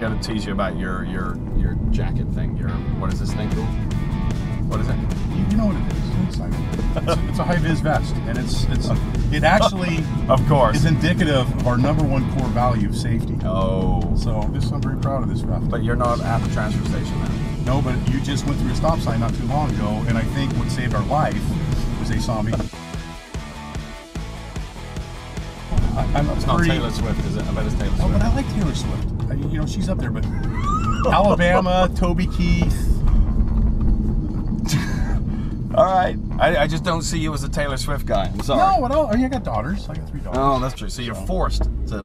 Got to tease you about your your your jacket thing. Your what is this thing called? What is it? You, know what it is. It's, like, it's, a, it's a high vis vest, and it's it's it actually Of course. is indicative of our number one core value, of safety. Oh, So this, I'm very proud of this vest. but you're not at the transfer station now. No, but you just went through a stop sign not too long ago, and I think what saved our life was they saw me. I'm It's not Taylor Swift, is it? I bet it's Taylor Swift. Oh, but I like Taylor Swift. I, you know, she's up there, but Alabama, Toby Keith. All right. I, I just don't see you as a Taylor Swift guy. I'm sorry. No, what else? I, mean, I got daughters. I got three daughters. Oh, that's true. So you're forced to